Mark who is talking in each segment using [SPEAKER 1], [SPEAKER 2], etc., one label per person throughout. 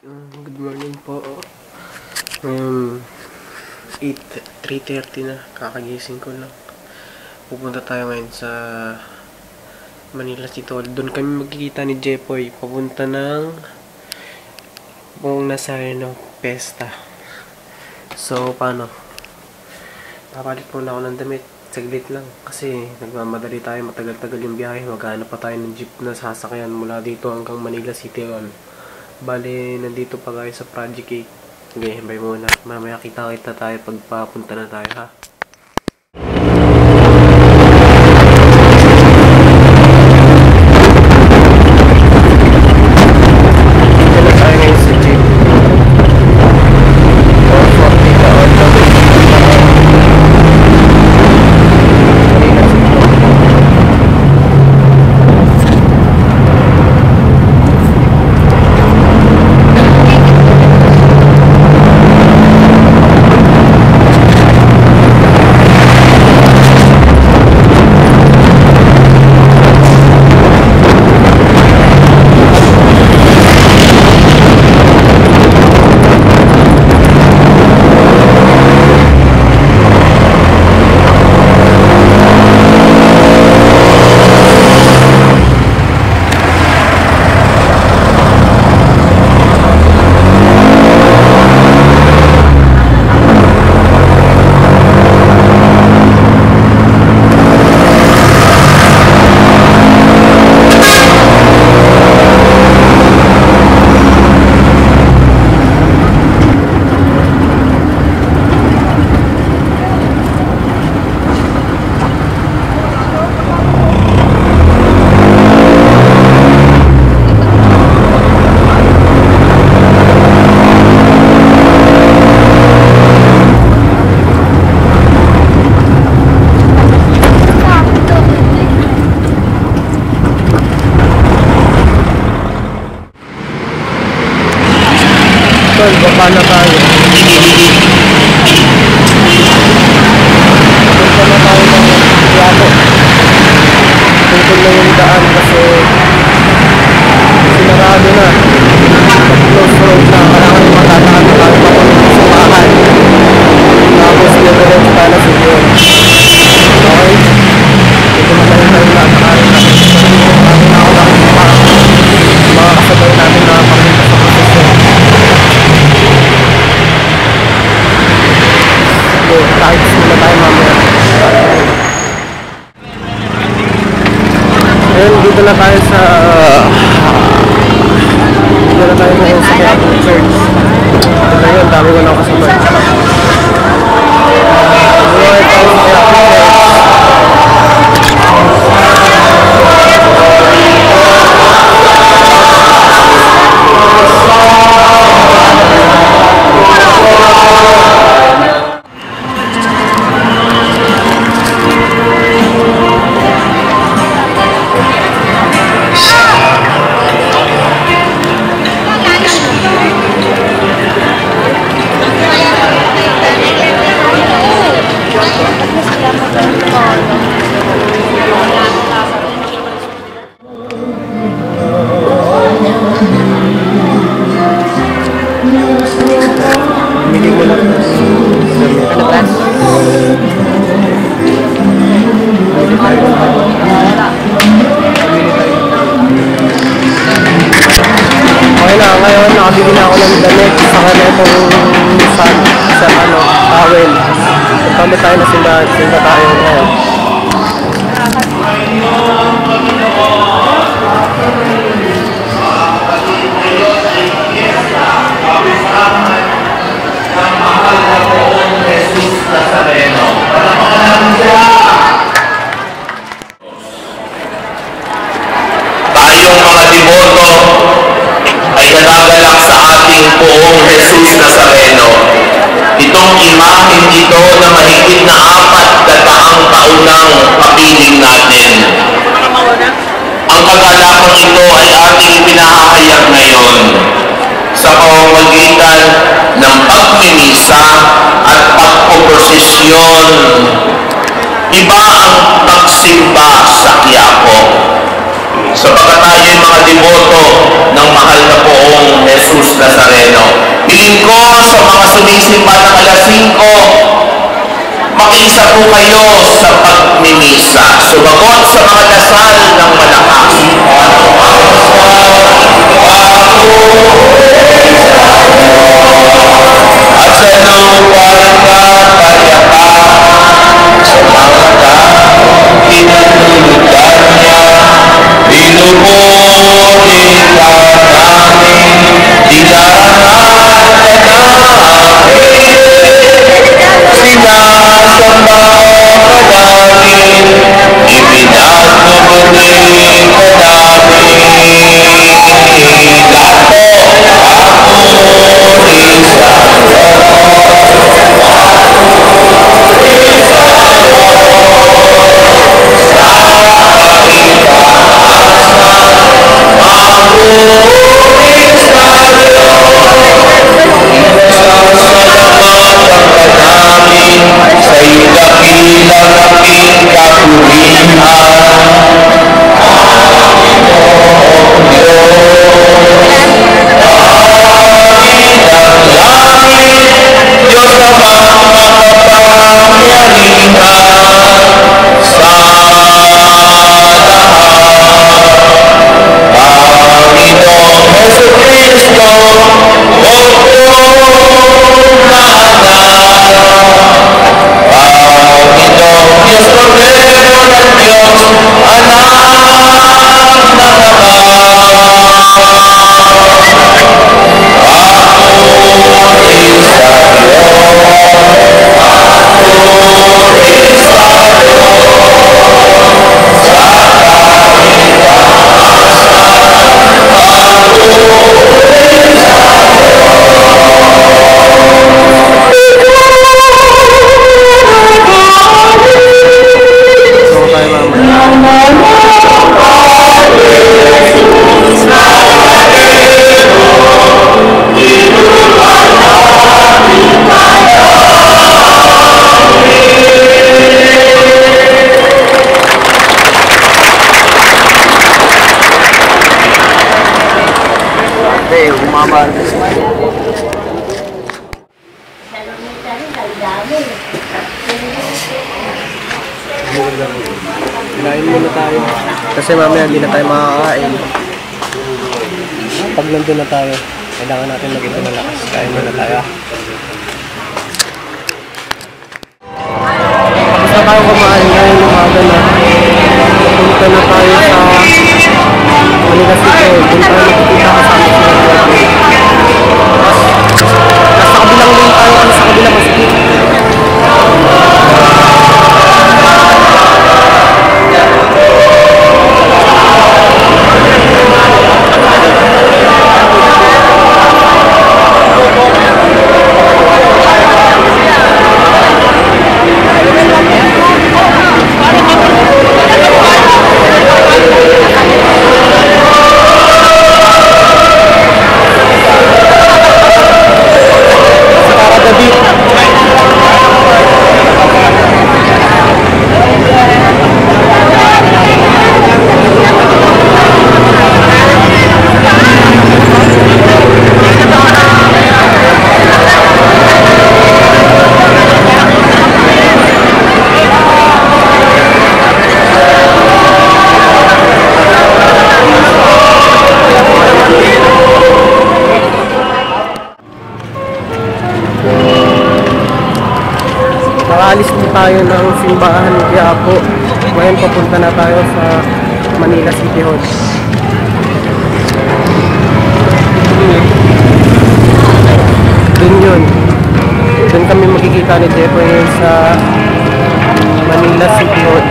[SPEAKER 1] morning po. Ngayon, 8, 3.30 na. Kakagising ko lang. Pupunta tayo ngayon sa Manila City Hall. Doon kami magkikita ni Jepoy. Papunta ng buong Nazareno Pesta. So, paano? Papalit muna ako ng damit. Saglit lang. Kasi nagmamadali tayo. Matagal-tagal yung biyahe. Maghanap pa tayo ng jeep na sasakyan mula dito hanggang Manila City Hall. Bale, nandito pa tayo sa Project 8. Okay, bye muna. Mamaya kita-kita tayo pag papunta na tayo ha. Dito na tayo sa... Dito na tayo ngayon sa Quiapo Church. Ito yun, dami ko na
[SPEAKER 2] taunang kapiling natin. Ang kagalakang ito ay ating pinahahayag ngayon sa pamamagitan ng pagmimisa at pagpoprosesyon. Iba ang pagsimba sa Quiapo sapagkat tayo ay mga devoto ng mahal na poong Jesus Nazareno. sumisimba ng alas 5, makiisa po kayo sa pagmimisa. Sumagot sa mga dasal ng malakas. At sa lupain
[SPEAKER 1] Kinain muna tayo. Kasi mamaya hindi na tayo makakain. Pag nandun na tayo, kailangan natin mag-ito ng lakas. Kain muna tayo. Tapos na tayo kumain ngayon umaga na. Punta na tayo sa Manila City. Punta na nakikita kasama si Manila Nasa kabilang din tayo tayo ng simbahan Quiapo. Ngayon papunta na tayo sa Manila City Hall. Doon yun. Doon kami makikita ni ngayon sa Manila City Hall.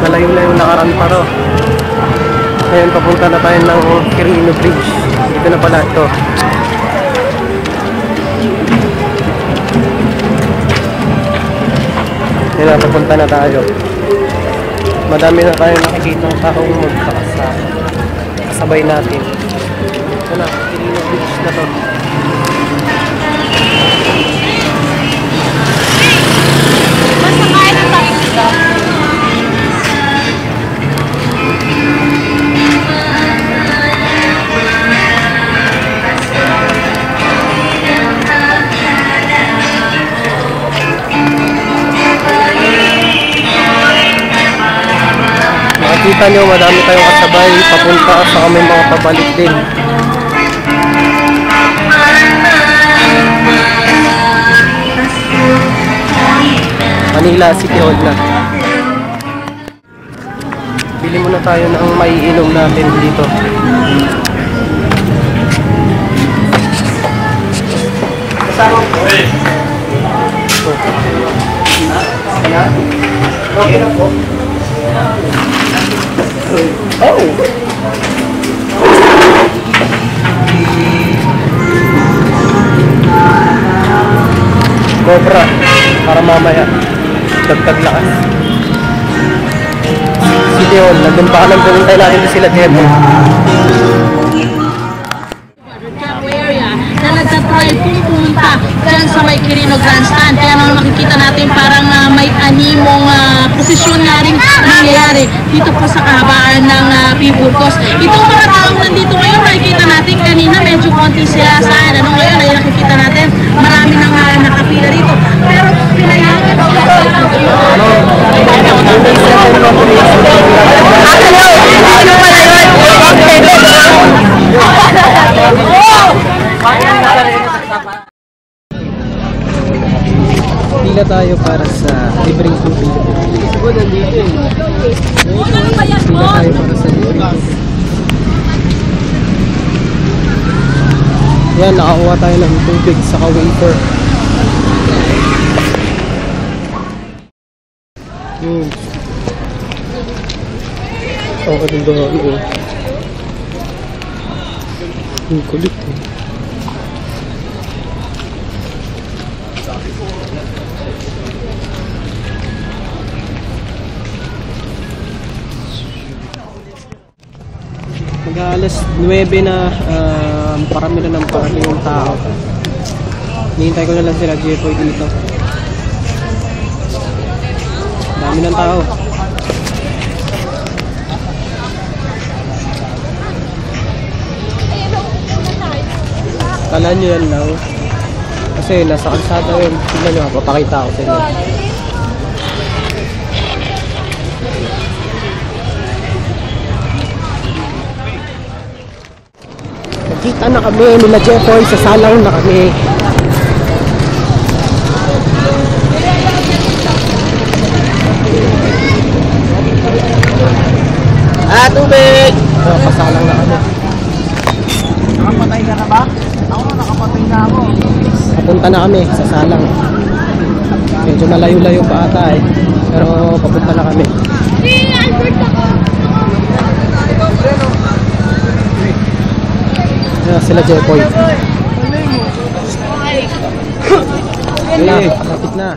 [SPEAKER 1] Malayo na yung nakaraan pa ro. Ngayon papunta na tayo ng Quirino Bridge. Dito na pala ito. Na, papunta na tayo. Madami na tayo nakikita ng taong magkakasama. Kasabay natin. Kita nyo, madami tayong kasabay, papunta sa kami mga pabalik din. Manila City Hall na. Bili muna tayo ng maiinom natin dito. Cobra para mamaya. Dagdag lakas. City Hall, nandun pa kami pumunta natin sila
[SPEAKER 3] area na nagtatry kung pumunta dyan sa may Quirino Grandstand. Kaya naman makikita natin parang ah, may animong ah, posisyon na rin nangyayari dito po sa kahabaan ng uh, Pibulcos. Itong mga taong nandito ngayon, nakikita natin kanina medyo konti sila sa ano ngayon ay nakikita natin marami nang uh, nakapila rito. Pero pinayagan
[SPEAKER 1] Pila tayo para sa libreng tubig. Pila tayo para sa libreng tubig. Yan, nakakuha tayo ng tubig sa ka-wafer. Yun. Oo, oh, din doon. Oh. Ang kulit eh. Mag alas 9 na um, parami na ng parami yung tao. Hinihintay ko na lang sila Jepoy dito. Dami ng tao. Kala nyo yan lang. Kasi nasa kalsada yun. Tignan nyo, papakita ko sa inyo. Nakita na kami nila Jeffoy, sa salang na kami.
[SPEAKER 2] Ah, tubig!
[SPEAKER 1] So, pasalang na kami.
[SPEAKER 2] Nakapatay ka na ba? Ako, nakapatay na ako.
[SPEAKER 1] Papunta na kami sa salang. Medyo malayo-layo pa ata eh. Pero papunta na kami. Ayan sila Jeffoy. Wala, kapit na.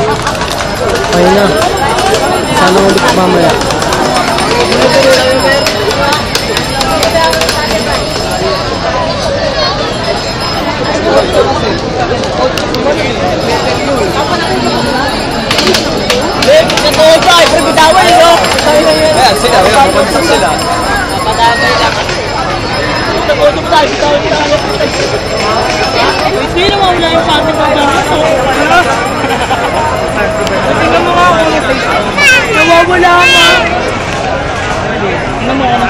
[SPEAKER 1] Ay Pahinga. Sana ulit mamaya. Sila, sila, sila. Patagay lang. Okay na kami. Okay na. Sana ulit mamaya.
[SPEAKER 3] Hindi na mawala yung sabi ko dito. Tingnan mo nga ako. Nawawala nga. Tingnan mo ako.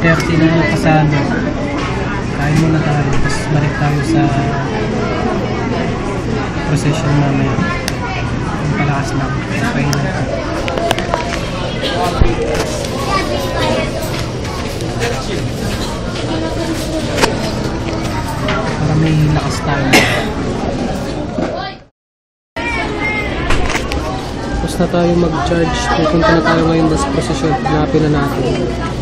[SPEAKER 1] Thirty na yung kasama. Kain muna tayo. Tapos balik tayo sa procession mamaya. Ang palakas lang. Na. Para may lakas tayo. Tapos na tayo mag-charge. Pupunta na tayo ngayon sa procession. Hanapin na natin.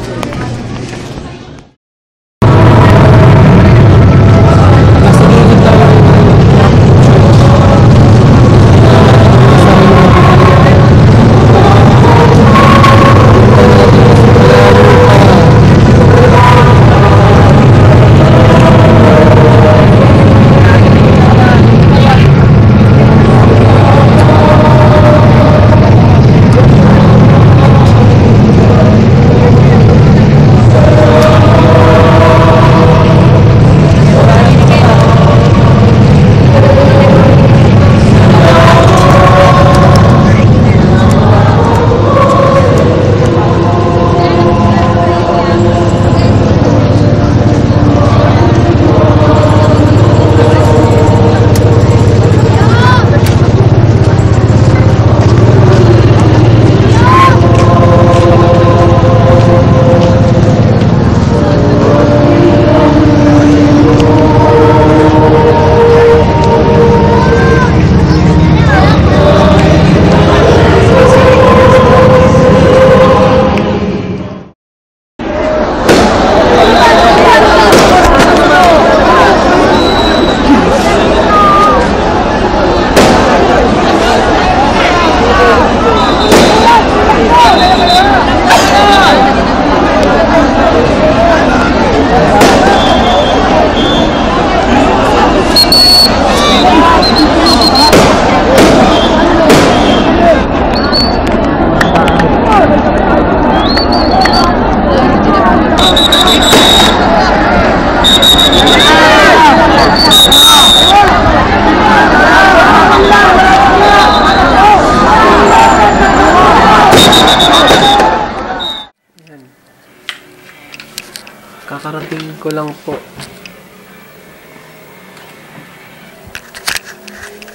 [SPEAKER 1] Ko lang po.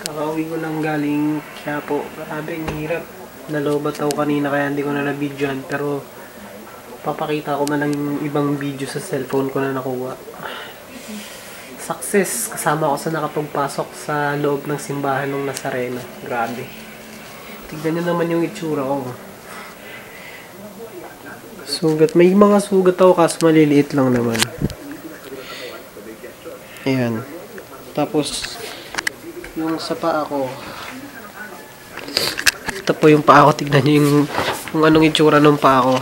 [SPEAKER 1] Kakauwi ko lang galing kaya po. Grabe, ang hirap. Nalobat ako kanina kaya hindi ko na na-videoan. Pero Papakita ko na lang yung ibang video sa cellphone ko na nakuha. Success! Kasama ako sa nakapagpasok sa loob ng simbahan ng Nazareno. Grabe. Tignan nyo naman yung itsura ko. Sugat. May mga sugat ako kaso maliliit lang naman. Ayan. Tapos, yung sa paa ko. Ito po yung paa ko. Tignan nyo yung kung anong itsura ng paa ko.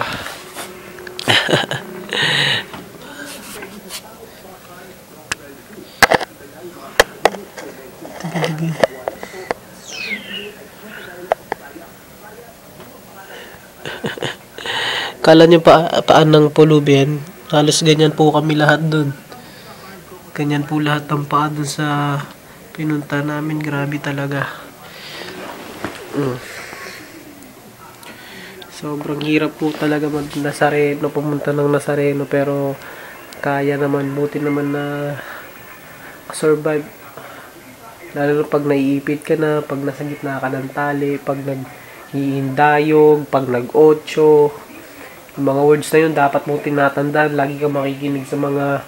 [SPEAKER 1] Kala nyo pa, paan ng pulubian, halos ganyan po kami lahat dun. Ganyan po lahat ng paa dun sa pinunta namin. Grabe talaga. Mm. Sobrang hirap po talaga mag Nazareno, pumunta ng Nazareno pero kaya naman, buti naman na survive. Lalo na pag naiipit ka na, pag nasa gitna ka ng tali, pag nag hiindayog, pag nag-ocho, yung mga words na yun, dapat mo tinatandaan. Lagi kang makikinig sa mga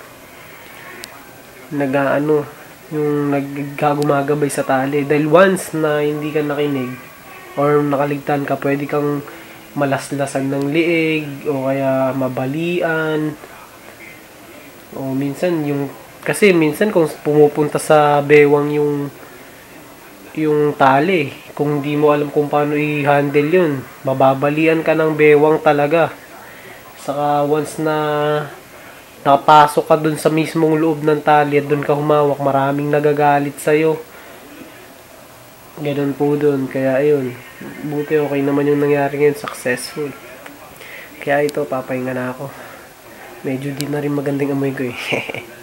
[SPEAKER 1] nag-ano, yung nagkagumagabay sa tali. Dahil once na hindi ka nakinig, or nakaligtan ka, pwede kang malaslasan ng liig, o kaya mabalian, o minsan yung, kasi minsan kung pumupunta sa bewang yung yung tali, kung hindi mo alam kung paano i-handle yun, mababalian ka ng bewang talaga. Saka once na nakapasok ka dun sa mismong loob ng tali at dun ka humawak, maraming nagagalit sa'yo. Ganun po dun. Kaya ayun, buti okay naman yung nangyari ngayon, successful. Kaya ito, papahinga na ako. Medyo di na rin magandang amoy ko eh.